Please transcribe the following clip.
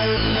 Bye.